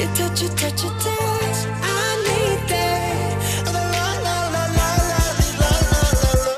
You touch it, touch it, touch it.